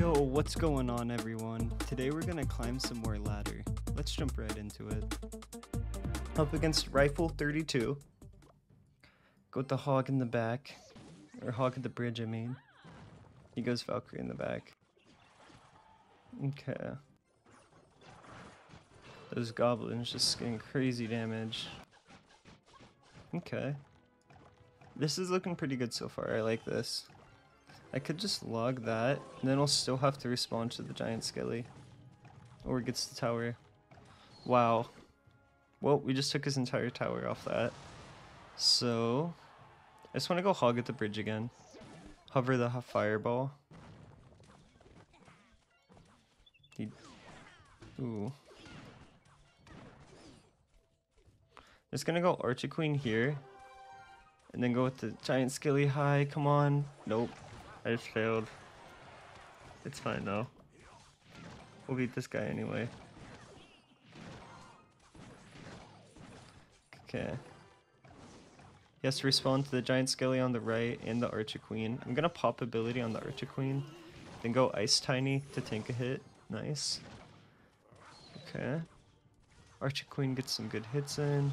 Yo, what's going on everyone? Today we're gonna climb some more ladder. Let's jump right into it. Up against Rifle 32. Got the Hog in the back. Or Hog at the bridge, I mean. He goes Valkyrie in the back. Okay. Those goblins just getting crazy damage. Okay. This is looking pretty good so far, I like this. I could just log that, and then I'll still have to respond to the giant skelly. Or gets the tower. Wow. Well, we just took his entire tower off that. So, I just want to go hog at the bridge again. Hover the fireball. He... Ooh. Just gonna go Archer Queen here. And then go with the giant skelly high. Come on. Nope. I just failed. It's fine though. We'll beat this guy anyway. Okay. He has to respond to the giant skelly on the right and the archer queen. I'm gonna pop ability on the archer queen. Then go ice tiny to tank a hit. Nice. Okay. Archer queen gets some good hits in.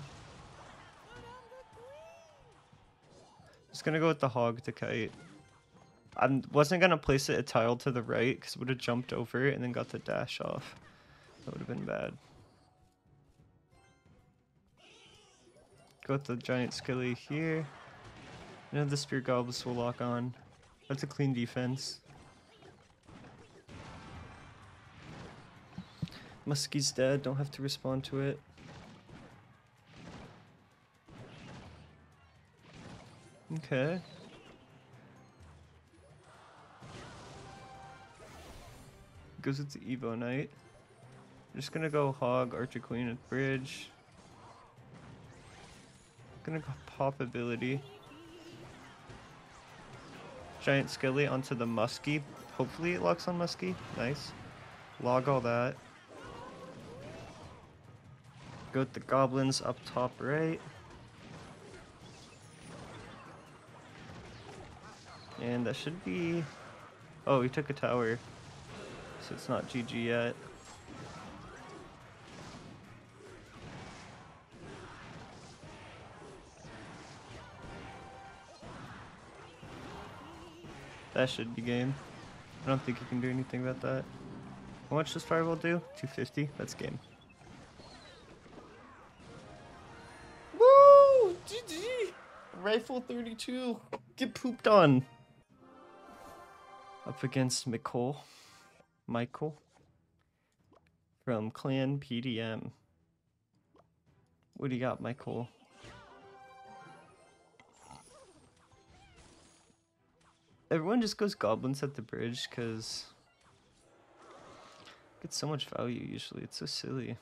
Just gonna go with the hog to kite. I wasn't gonna place it a tile to the right because it would have jumped over it and then got the dash off. That would have been bad. Got the giant skelly here. And the spear goblins will lock on. That's a clean defense. Muskie's dead, don't have to respond to it. Okay. With the Evo Knight. I'm just gonna go Hog, Archer Queen at Bridge. Gonna go pop ability. Giant Skelly onto the Muskie. Hopefully it locks on Muskie. Nice. Log all that. Go with the Goblins up top right. And that should be... Oh, he took a tower. So it's not GG yet. That should be game. I don't think you can do anything about that. How much does Fireball do? 250? That's game. Woo! GG! Rifle 32! Get pooped on! Up against McCole. Michael. From Clan PDM. What do you got, Michael? Everyone just goes goblins at the bridge because gets so much value usually. It's so silly.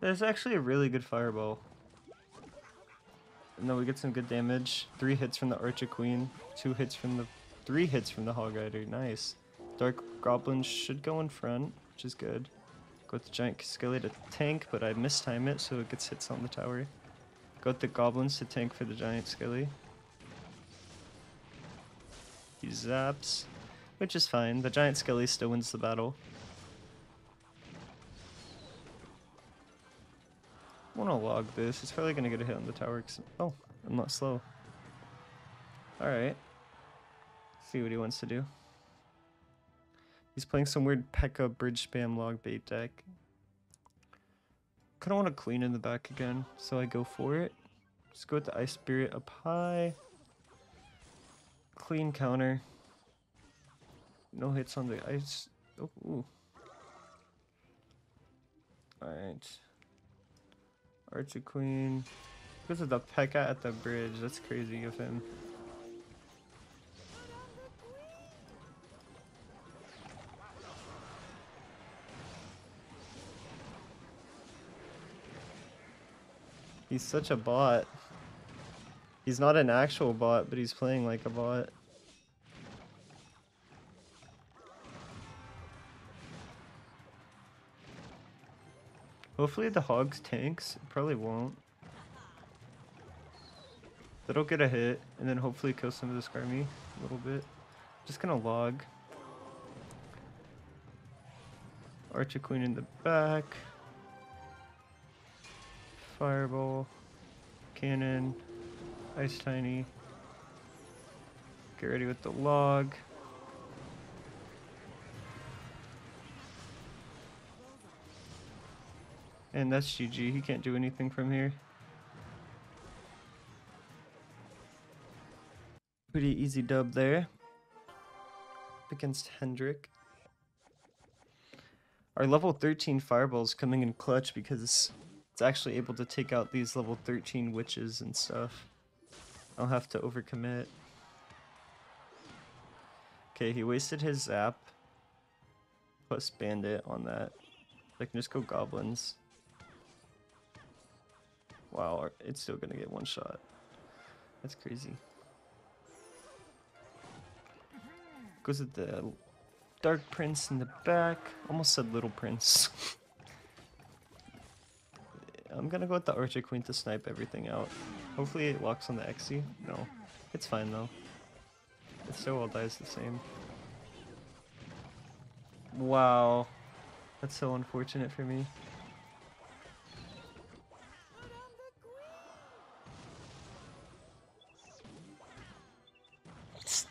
There's actually a really good fireball. And then we get some good damage. Three hits from the Archer Queen, two hits from the three hits from the Hog Rider. Nice. Dart Goblin should go in front, which is good. Go with the Giant Skelly to tank, but I mistime it, so it gets hits on the tower. Go with the Goblins to tank for the Giant Skelly. He zaps, which is fine. The Giant Skelly still wins the battle. I want to log this. It's probably going to get a hit on the tower. Oh, I'm not slow. Alright. See what he wants to do. He's playing some weird P.E.K.K.A. bridge spam log bait deck. Kind of want to clean in the back again, so I go for it. Just go with the Ice Spirit up high. Clean counter. No hits on the ice. Oh. Alright. Archer Queen. Because of the P.E.K.K.A. at the bridge. That's crazy of him. He's such a bot. He's not an actual bot, but he's playing like a bot. Hopefully the hogs tanks. Probably won't. That'll get a hit, and then hopefully kill some of this army. a little bit. Just gonna log. Archer Queen in the back. Fireball. Cannon. Ice Tiny. Get ready with the log. And that's GG. He can't do anything from here. Pretty easy dub there. Against Hendrik. Our level 13 fireball's coming in clutch because it's actually able to take out these level 13 witches and stuff. I'll have to overcommit. Okay, he wasted his zap. Plus bandit on that. I can just go goblins. Wow, it's still gonna get one shot. That's crazy. Goes with the Dark Prince in the back. Almost said Little Prince. I'm gonna go with the Archer Queen to snipe everything out. Hopefully it locks on the Xe. No. It's fine though. It still all dies the same. Wow. That's so unfortunate for me.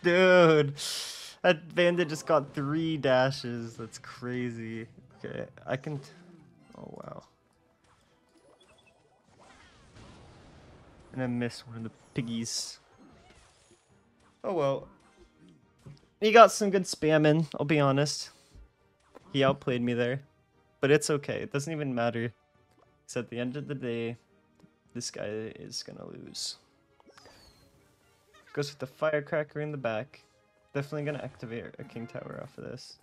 Dude, that bandit just got three dashes. That's crazy. Okay, I can. oh wow. And I missed one of the piggies. Oh well. He got some good spamming, I'll be honest. He outplayed me there. But it's okay, it doesn't even matter. Because at the end of the day, this guy is gonna lose. Goes with the firecracker in the back. Definitely gonna activate a king tower off of this.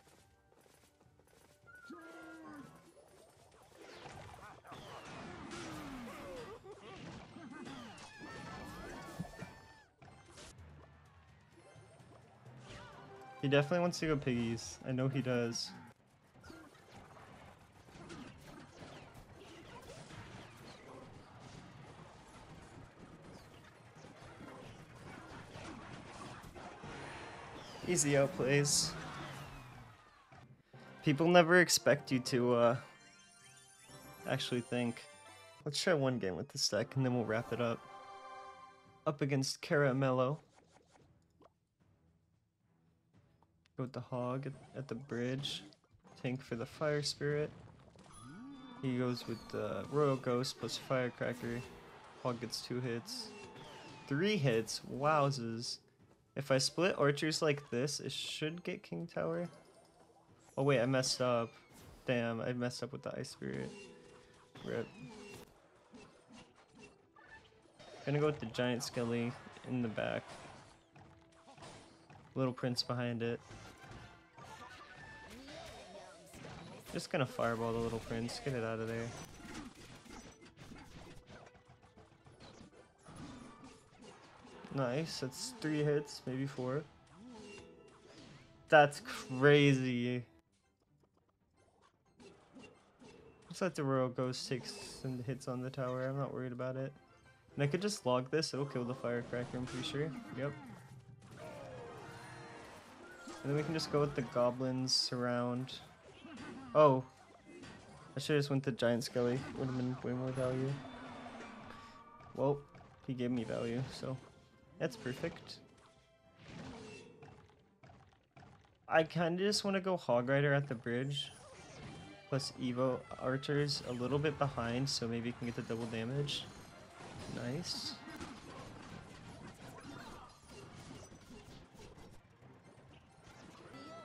He definitely wants to go piggies. I know he does. Easy outplays. People never expect you to, uh, actually think. Let's try one game with this deck and then we'll wrap it up. Up against Caramello. Go with the Hog at, the bridge. Tank for the Fire Spirit. He goes with the Royal Ghost plus Firecracker. Hog gets two hits. Three hits? Wowzers. If I split archers like this, it should get King Tower. Oh wait, I messed up. Damn, I messed up with the Ice Spirit. Rip. Gonna go with the Giant Skelly in the back. Little Prince behind it. Just gonna fireball the Little Prince, get it out of there. Nice, that's three hits, maybe four. That's crazy. Looks like the Royal Ghost takes some hits on the tower, I'm not worried about it. And I could just log this, it'll kill the Firecracker, I'm pretty sure. Yep. And then we can just go with the goblins around. Oh. I should have just went to Giant Skelly, would have been way more value. Well, he gave me value, so that's perfect. I kind of just want to go Hog Rider at the bridge. Plus Evo Archers a little bit behind, so maybe you can get the double damage. Nice.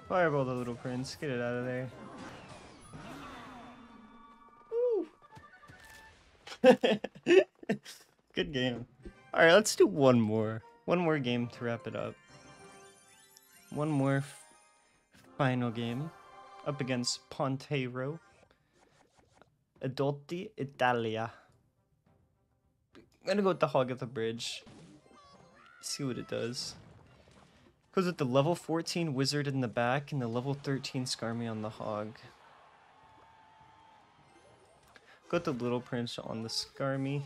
Fireball the little prince, get it out of there. Good game. Alright, let's do one more. One more game to wrap it up. One more final game. Up against Pontero. Adolti Italia. I'm gonna go with the Hog at the Bridge. See what it does. Goes with the level 14 Wizard in the back and the level 13 Skarmy on the Hog. Got the Little Prince on the Skarmy.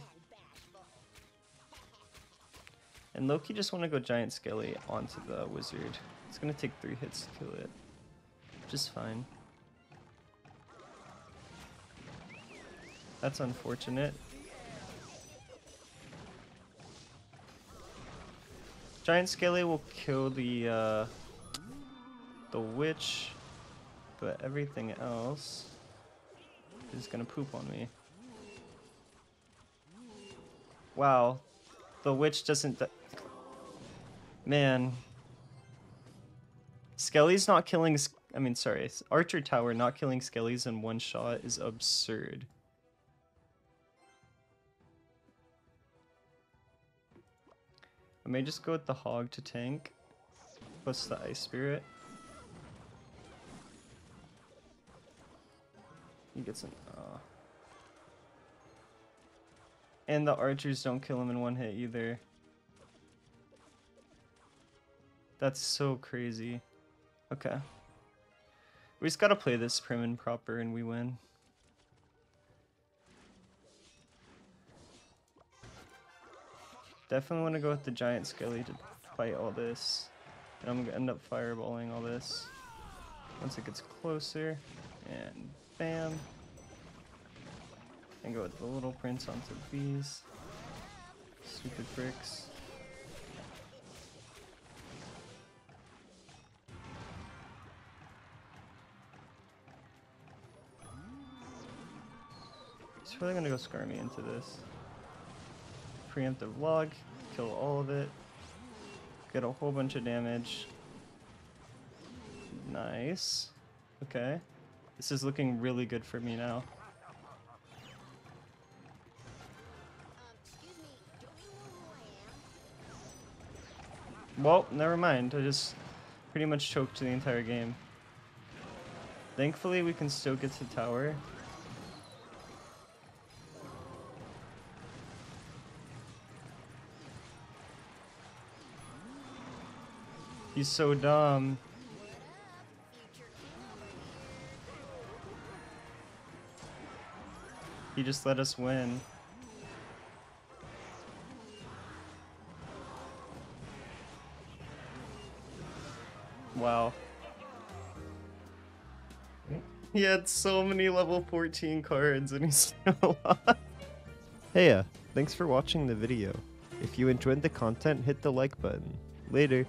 And Loki just want to go Giant Skelly onto the wizard. It's gonna take three hits to kill it. Just fine. That's unfortunate. Giant Skelly will kill the uh, the witch, but everything else is gonna poop on me. Wow, the witch doesn't. Man, Skelly's not killing. I mean, sorry, Archer Tower not killing Skellies in one shot is absurd. I may just go with the Hog to tank, plus the Ice Spirit. He gets an. Uh... And the archers don't kill him in one hit either. That's so crazy. Okay. We just gotta play this prim and proper and we win. Definitely want to go with the giant skelly to fight all this. And I'm gonna end up fireballing all this. Once it gets closer. And And go with the little prince onto these. Stupid bricks. He's probably gonna go Skarmy into this. Preemptive log, kill all of it. Get a whole bunch of damage. Nice. Okay. This is looking really good for me now. Well, never mind. I just pretty much choked the entire game. Thankfully, we can still get to tower. He's so dumb. He just let us win. Wow. He had so many level 14 cards and he's still alive. Hey, uh, thanks for watching the video. If you enjoyed the content, hit the like button. Later.